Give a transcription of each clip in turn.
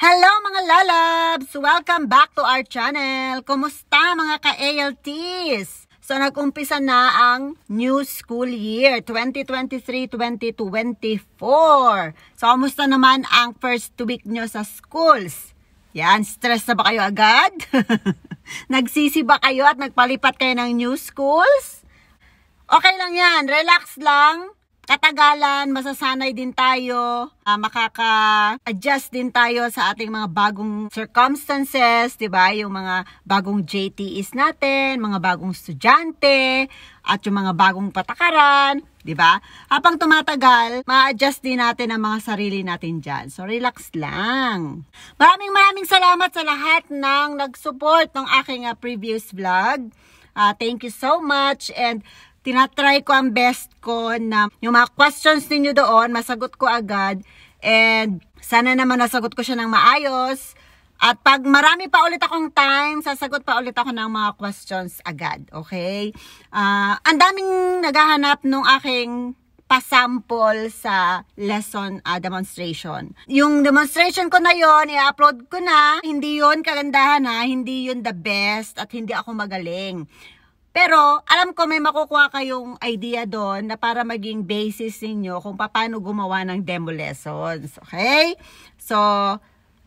Hello mga lalabs! Welcome back to our channel! Kumusta mga ka-ALTs? So nag-umpisa na ang new school year 2023-2024. So kumusta naman ang first week nyo sa schools? Yan, stress na ba kayo agad? Nagsisi ba kayo at nagpalipat kayo ng new schools? Okay lang yan, relax lang katagalan, masasanay din tayo, uh, makaka-adjust din tayo sa ating mga bagong circumstances, 'di ba? Yung mga bagong JTEs natin, mga bagong estudyante, at yung mga bagong patakaran, 'di ba? Habang tumatagal, ma-adjust din natin ang mga sarili natin diyan. So relax lang. Maraming maraming salamat sa lahat ng nag-support ng aking uh, previous vlog. Uh, thank you so much and tinatry ko ang best ko na yung mga questions ninyo doon, masagot ko agad. And sana naman nasagot ko siya ng maayos. At pag marami pa ulit akong time, sasagot pa ulit ako ng mga questions agad. Okay? Uh, ang daming naghahanap nung aking pasample sa lesson uh, demonstration. Yung demonstration ko na yon i-upload ko na. Hindi yon kagandahan ha. Hindi yon the best at hindi ako magaling. Pero alam ko may makukuha kayong idea doon na para maging basis ninyo kung paano gumawa ng demo lessons. Okay? So,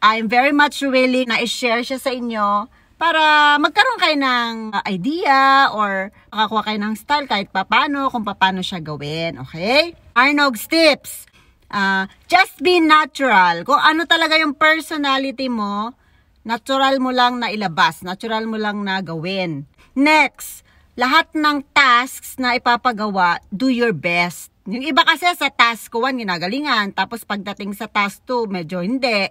I'm very much willing na i-share siya sa inyo para magkaroon kayo ng idea or makakuha kayo ng style kahit papano kung paano siya gawin. Okay? Arnog's tips. Uh, just be natural. Kung ano talaga yung personality mo, natural mo lang na ilabas. Natural mo lang na gawin. Next, lahat ng tasks na ipapagawa, do your best. Yung iba kasi sa task 1, ginagalingan. Tapos pagdating sa task 2, medyo hindi.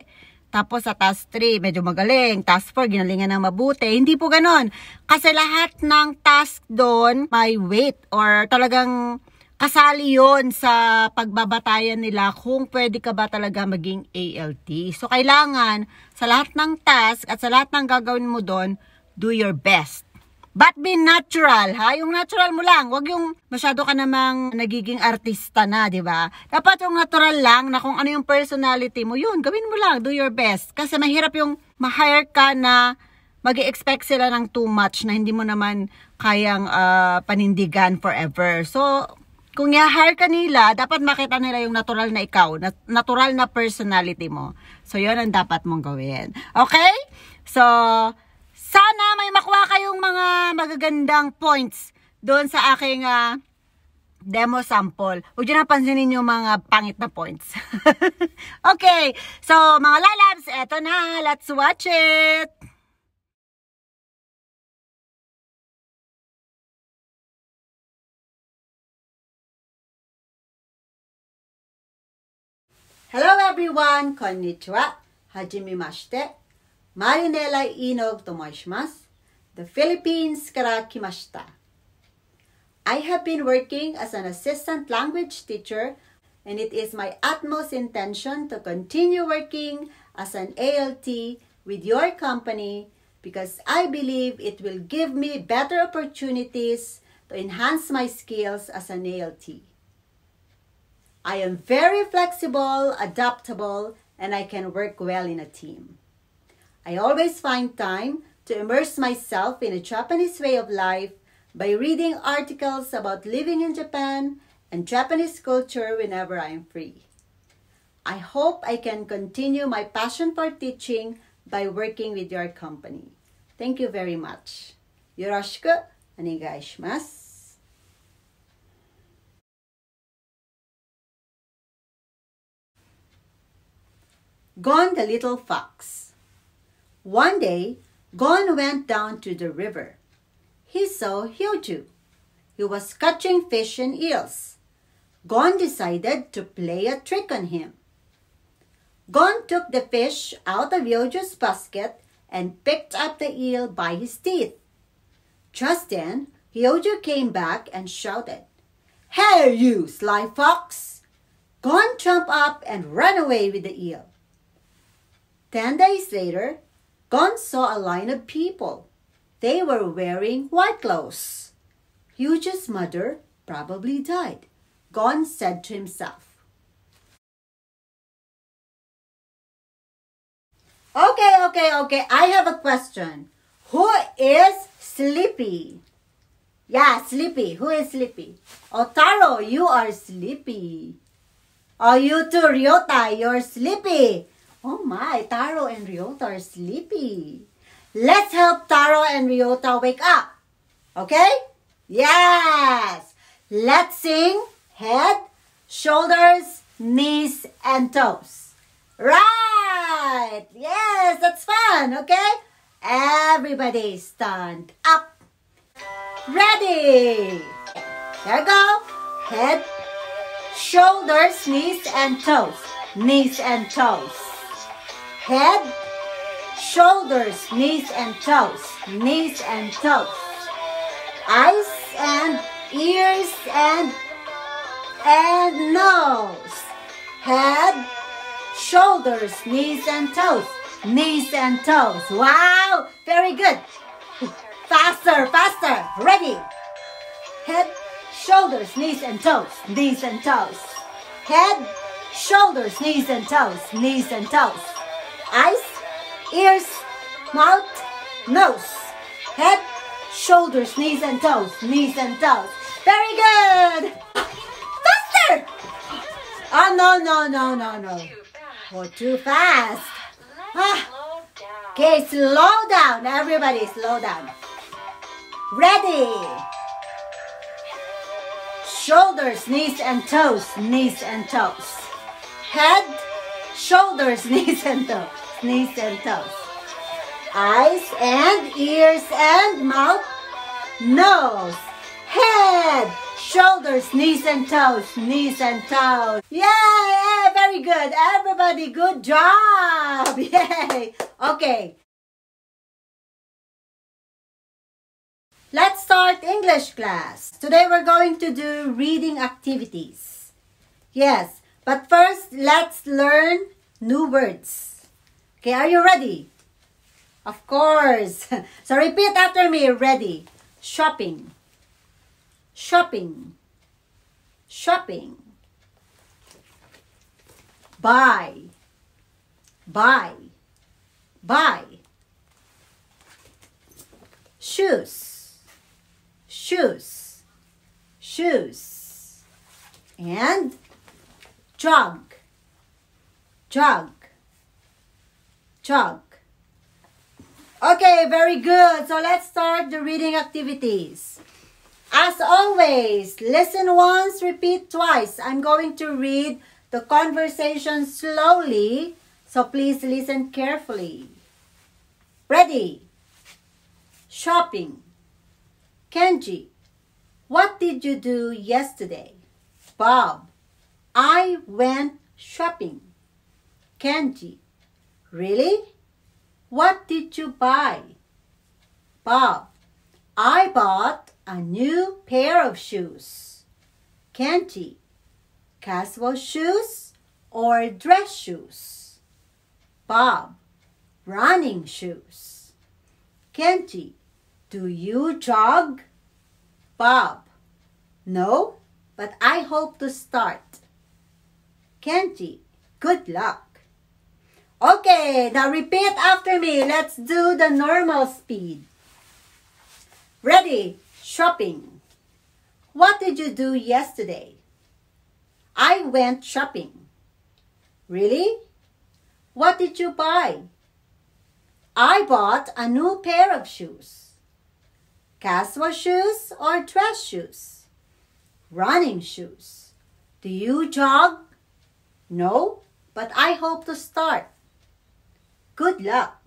Tapos sa task 3, medyo magaling. Task 4, ginalingan ng mabuti. Hindi po ganon. Kasi lahat ng task doon may weight or talagang kasali yon sa pagbabatayan nila kung pwede ka ba talaga maging ALT. So, kailangan sa lahat ng task at sa lahat ng gagawin mo doon, do your best. But be natural, ha? Yung natural mo lang. Huwag yung masyado ka namang nagiging artista na, di ba? Dapat yung natural lang na kung ano yung personality mo, yun, gawin mo lang. Do your best. Kasi mahirap yung ma-hire ka na mag expect sila ng too much na hindi mo naman kayang uh, panindigan forever. So, kung i-hire ka nila, dapat makita nila yung natural na ikaw, na, natural na personality mo. So, yun ang dapat mong gawin. Okay? So, sana may makuha kayong mga magagandang points doon sa aking uh, demo sample. Huwag nyo napansinin yung mga pangit na points. okay, so mga lalabs, eto na. Let's watch it! Hello everyone! Konnichiwa! Hajime mashite! Marinela Inog tomoishimasu. The Philippines kara kimashita. I have been working as an assistant language teacher and it is my utmost intention to continue working as an ALT with your company because I believe it will give me better opportunities to enhance my skills as an ALT. I am very flexible, adaptable, and I can work well in a team. I always find time to immerse myself in a Japanese way of life by reading articles about living in Japan and Japanese culture whenever I am free. I hope I can continue my passion for teaching by working with your company. Thank you very much. Yoroshiku onegaishimasu. Gon the Little Fox one day, Gon went down to the river. He saw Hyoju. He was catching fish and eels. Gon decided to play a trick on him. Gon took the fish out of Hyoju's basket and picked up the eel by his teeth. Just then, Hyoju came back and shouted, Hey, you sly fox! Gon jumped up and ran away with the eel. Ten days later, Gon saw a line of people. They were wearing white clothes. Hyoju's mother probably died, Gon said to himself. Okay, okay, okay. I have a question. Who is sleepy? Yeah, sleepy. Who is sleepy? Otaro, you are sleepy. Oh, you too, Ryota, you're sleepy. Oh my, Taro and Ryota are sleepy. Let's help Taro and Ryota wake up. Okay? Yes. Let's sing head, shoulders, knees, and toes. Right. Yes, that's fun. Okay? Everybody stand up. Ready. There you go. Head, shoulders, knees, and toes. Knees and toes. Head, shoulders, knees and toes, knees and toes, eyes and ears and and nose, head, shoulders, knees and toes, knees and toes. Wow, very good. Faster, faster. Ready. Head, shoulders, knees and toes, knees and toes. Head, shoulders, knees and toes, knees and toes. Eyes, ears, mouth, nose, head, shoulders, knees and toes, knees and toes. Very good. Faster. Oh, no, no, no, no, no. Oh, too fast. Ah. Okay, slow down. Everybody slow down. Ready. Shoulders, knees and toes, knees and toes. Head, shoulders, knees and toes knees and toes. Eyes and ears and mouth, nose, head, shoulders, knees and toes, knees and toes. Yay! Yeah, very good. Everybody, good job. Yay! Okay. Let's start English class. Today we're going to do reading activities. Yes, but first let's learn new words. Okay, are you ready? Of course. So repeat after me. Ready. Shopping. Shopping. Shopping. Buy. Buy. Buy. Shoes. Shoes. Shoes. And jog. Jog jog. Okay, very good. So let's start the reading activities. As always, listen once, repeat twice. I'm going to read the conversation slowly, so please listen carefully. Ready? Shopping. Kenji, what did you do yesterday? Bob, I went shopping. Kenji, Really? What did you buy? Bob, I bought a new pair of shoes. Kenji, casual shoes or dress shoes? Bob, running shoes. Kenji, do you jog? Bob, no, but I hope to start. Kenji, good luck. Okay, now repeat after me. Let's do the normal speed. Ready? Shopping. What did you do yesterday? I went shopping. Really? What did you buy? I bought a new pair of shoes. Casual shoes or dress shoes? Running shoes. Do you jog? No, but I hope to start. Good luck.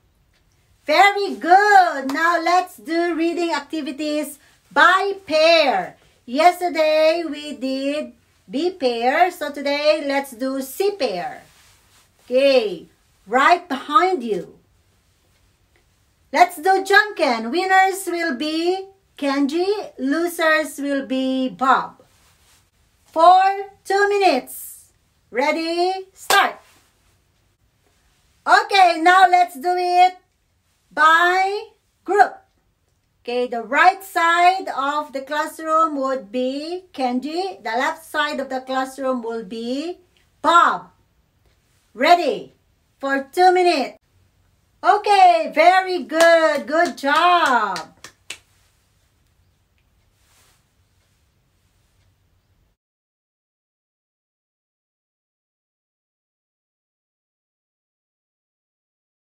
Very good. Now let's do reading activities by pair. Yesterday we did B pair. So today let's do C pair. Okay. Right behind you. Let's do Janken. Winners will be Kenji. Losers will be Bob. For two minutes. Ready? Start. Okay, now let's do it by group. Okay, the right side of the classroom would be Kenji. The left side of the classroom will be Bob. Ready for two minutes. Okay, very good. Good job.